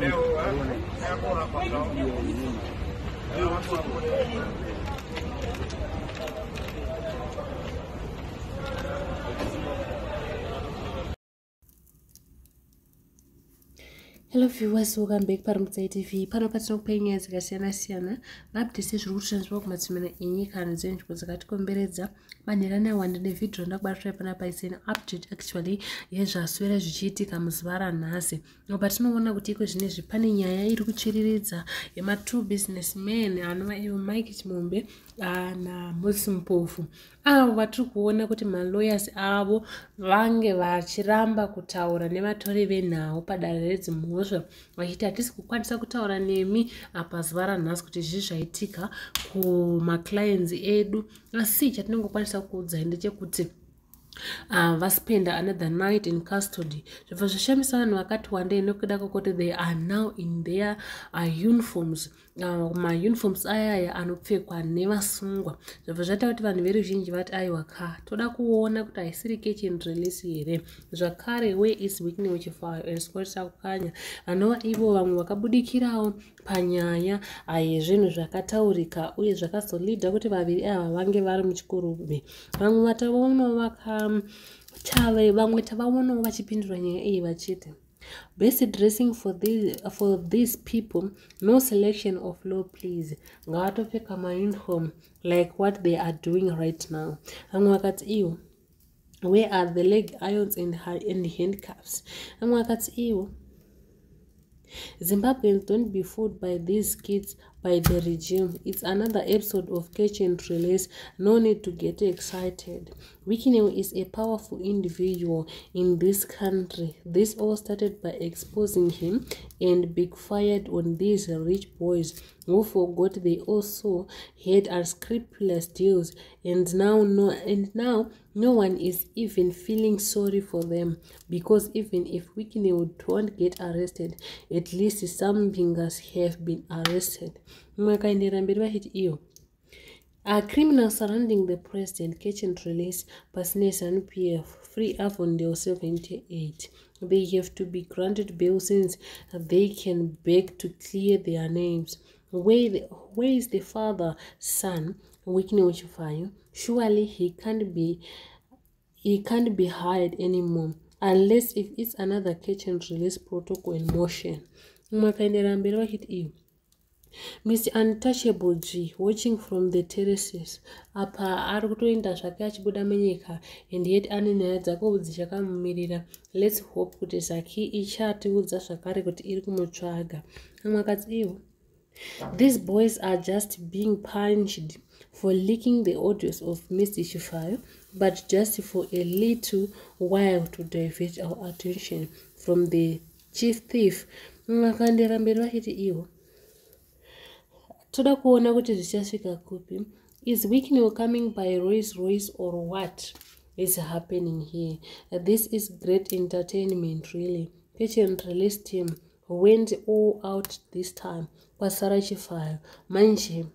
É bom, rapaz. É bom, rapaz. Hello viewers welcome back parimutsa tv pano patina kupai nyaya dzakasiyana-siyana maupdate ezviri kushandiswa kumatsimana enyika nedzenzvimbo dzakatikomberedza. Manherani awanda nevhidhio randakubatirai panapa iseni update actually yezvaswera zvichiitika muzuva ranhasi apa tinoona kuti iko zvine zvi pane nyaya iri kuchiriridza yematwo business man anova ivo mike chimombe namosi mupofu avo vatiri kuona kuti malawyers avo vange vachiramba kutaura nevatori venhau padare redzimhosva vachiti hatisi kukwanisa kutaura nemi pazuva ranhasi kuti zvii zvaitika kumaclients edu. Asi chatinongokwanisa kuudzai ndechekuti uh, vaspenda another night in custody. Zvibva zvashamisa vanhu vakati wandei nekuda kwokuti they are now in their uh, uniforms uh, mauniforms ayaya anopfekwa nevasungwa zvabva zvaita kuti vanhu veruzhinji vati aiwa ka toda kuona kuti haisiri kitchen release here. Zvakare where is weekney wechifayo and scorisa kukanya. Vanova ivo vamwe vakabudikirawo panyaya. Yezvinhu zvakataurika uye zvakazolidha kuti vaviri ava vange vari muchikurube vamwe vatavaonawo vakatave vamwe tavaonawo vachipindura nyaya iyi vachiti best dressing for these, for these people no selection of law please. Ngavatopfeka mauniform like what they are doing right now. Vamwe vakati iwo where are the leg irons and, and handcuffs? Vamwe vakati iwo zimbabweans don't be fooled by these kids by the regime. It's another episode of catch and release. No need to get excited. Wikinew is a powerful individual in this country. This all started by exposing him and big fired on these rich boys who forgot they also had unscrupulous deals and now no and now no one is even feeling sorry for them because even if wikinew don't get arrested at least some bingers have been arrested. Mumwe akaendera mberi vachiti iyo a criminal surrounding the president catch and release pasine zanup f free avondale 78 they have to be granted bail since they can beg to clear their names where, the, where is the father son wikine wechifayo surely he can't be he can't be hired anymore unless if it's another catch and release protocol in motion. Mumwe akaendera mberi vachiti iyo. Mr untouchable g watching from the terraces. Apa ari kutoenda zvake achibuda munyika and yet ane nyaya dzake dzichakamumirira lets hope kuti zaki ichatiudza zvakare kuti iri kumutsvaga. Amwe akati iwo these boys are just being punched for leaking the audios of mr chifayo but just for a little while to divert our attention from the chief thief. Mumwe akaendera mberi vachiti iwo toda kuona kuti zvichasvika kupi? Is weeknew coming by royce royce or what is happening here? This is great entertainment really. Patient release team went all out this time. Kwasara chifayo. Manje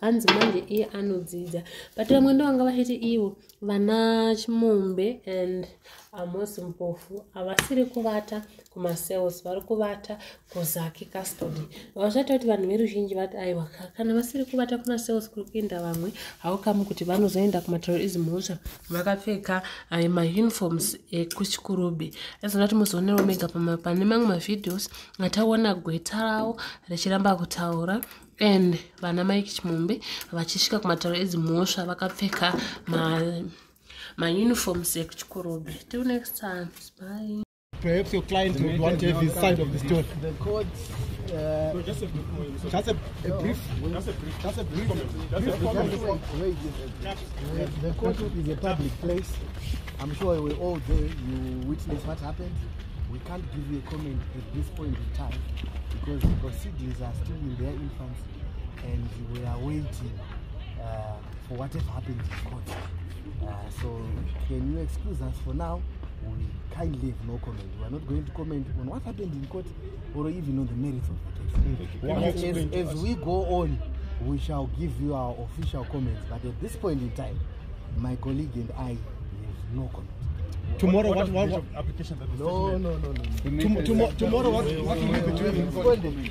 hanzi manje iye anodzidza. But vamwe ndovanga vachiti ivo vana chimombe and amosi mupofu havasiri kuvata kumasales vari kuvata kuzaki custody. Vazvaita kuti vanhu veruzhinji vati aiwa kana vasiri kuvata kumasales kuri kuenda vamwe haukamu kuti vanozoenda kumaterorism mhosva vakapfeka uh, mauniforms ekuchikurubi azoda kuti muzoonewo mega pane mamwe mavhidhios ataona gweta ravo richiramba kutaura and vana mike chimombe vachisvika kumatauro edzimhosva vakapfeka mauniforms ekuchikorobe till next time bye perhaps your client would want to have his side of the story. The court. Uh, Just a, just a, a brief, just a brief, just a brief, brief just wait, wait, uh, the court is a public place. I'm sure we're all there. You witness what happened. We can't give you a comment at this point in time because the proceedings are still in their infancy and we are waiting uh, for whatever happened in court. Uh, so, can you excuse us for now? We kindly have no comment. We are not going to comment on what happened in court or even on the merits of the case. One As, more explain to as we go on, we shall give you our official comments. But at this point in time, my colleague and I have no comment. Tomorrow, what, what, what, application that No, no, no, no. no. tom- tomorrow, tomorrow, what, what will be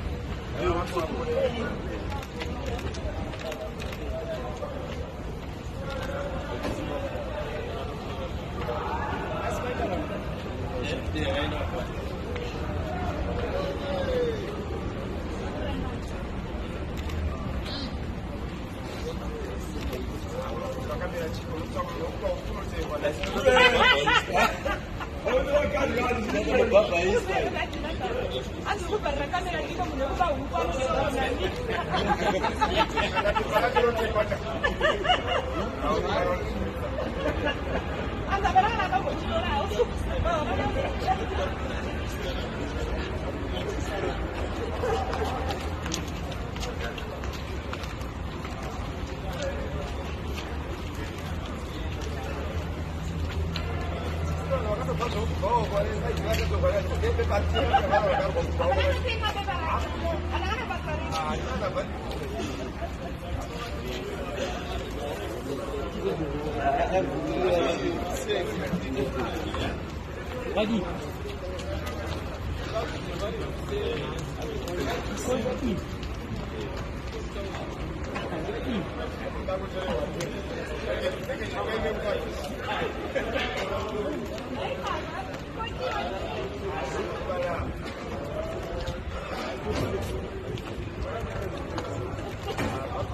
Ah, desculpa, arrancarme la aquí como no. Anak-anak Pode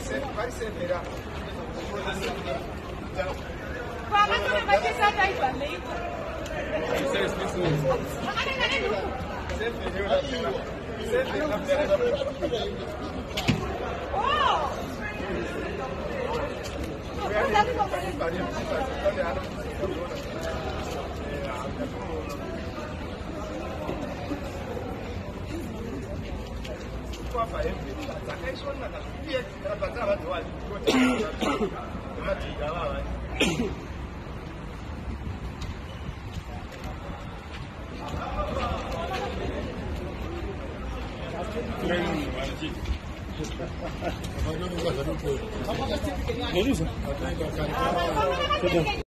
Sempre, vai ser melhor. Fala como vai ser daí, Flamengo? Seis pessoas. Mas não é nenhum. Eu Sempre, na primeira. kwamba akaishwa na pia tunapata watu wale wote tunatigawa Não usa?